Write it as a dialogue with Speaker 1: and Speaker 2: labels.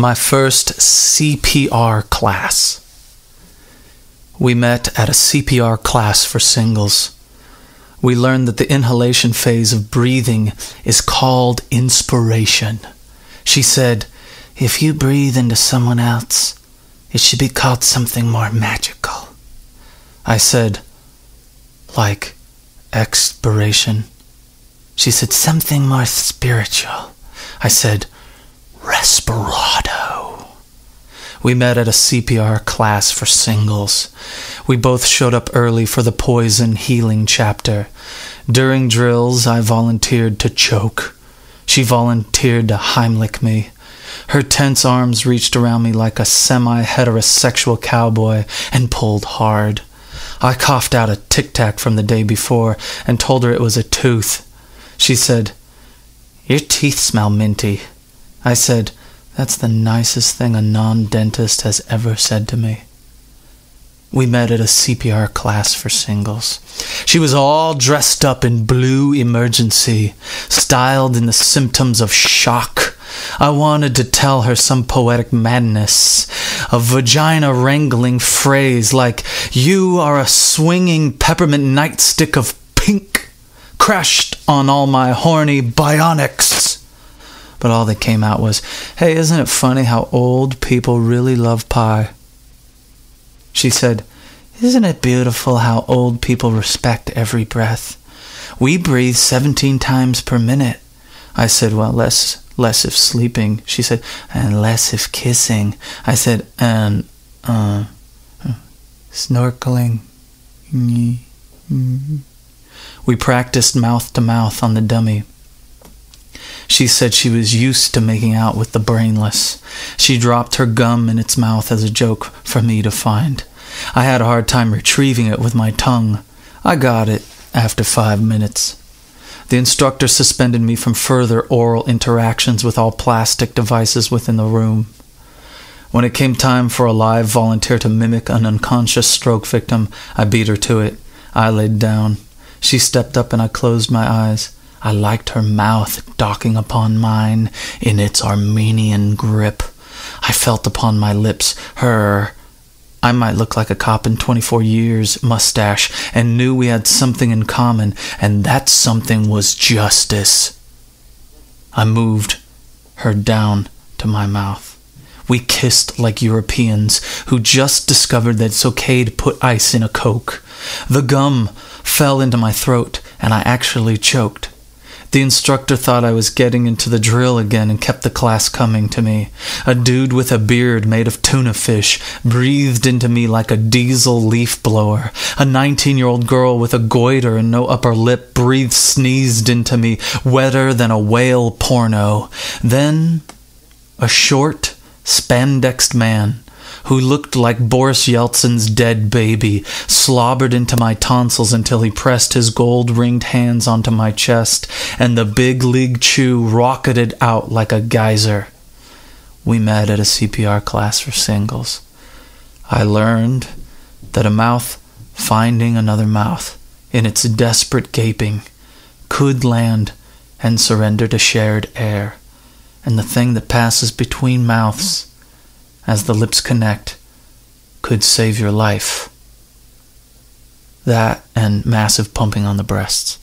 Speaker 1: my first CPR class. We met at a CPR class for singles. We learned that the inhalation phase of breathing is called inspiration. She said, If you breathe into someone else, it should be called something more magical. I said, Like expiration. She said, Something more spiritual. I said, Resperado. We met at a CPR class for singles. We both showed up early for the poison healing chapter. During drills, I volunteered to choke. She volunteered to Heimlich me. Her tense arms reached around me like a semi heterosexual cowboy and pulled hard. I coughed out a tic tac from the day before and told her it was a tooth. She said, Your teeth smell minty. I said, That's the nicest thing a non dentist has ever said to me. We met at a CPR class for singles. She was all dressed up in blue emergency, styled in the symptoms of shock. I wanted to tell her some poetic madness, a vagina wrangling phrase like, You are a swinging peppermint nightstick of pink, crashed on all my horny bionics. But all that came out was, Hey, isn't it funny how old people really love pie? She said, Isn't it beautiful how old people respect every breath? We breathe 17 times per minute. I said, Well, less, less if sleeping. She said, And less if kissing. I said, And, uh, snorkeling. We practiced mouth to mouth on the dummy. She said she was used to making out with the brainless. She dropped her gum in its mouth as a joke for me to find. I had a hard time retrieving it with my tongue. I got it after five minutes. The instructor suspended me from further oral interactions with all plastic devices within the room. When it came time for a live volunteer to mimic an unconscious stroke victim, I beat her to it. I laid down. She stepped up and I closed my eyes. I liked her mouth docking upon mine in its Armenian grip. I felt upon my lips her, I might look like a cop in 24 years, mustache, and knew we had something in common, and that something was justice. I moved her down to my mouth. We kissed like Europeans who just discovered that it's okay to put ice in a Coke. The gum fell into my throat, and I actually choked. The instructor thought I was getting into the drill again and kept the class coming to me. A dude with a beard made of tuna fish breathed into me like a diesel leaf blower. A 19 year old girl with a goiter and no upper lip breathed sneezed into me, wetter than a whale porno. Then, a short, spandexed man who looked like Boris Yeltsin's dead baby, slobbered into my tonsils until he pressed his gold ringed hands onto my chest, and the big league chew rocketed out like a geyser. We met at a CPR class for singles. I learned that a mouth finding another mouth in its desperate gaping could land and surrender to shared air, and the thing that passes between mouths as the lips connect could save your life. That and massive pumping on the breasts.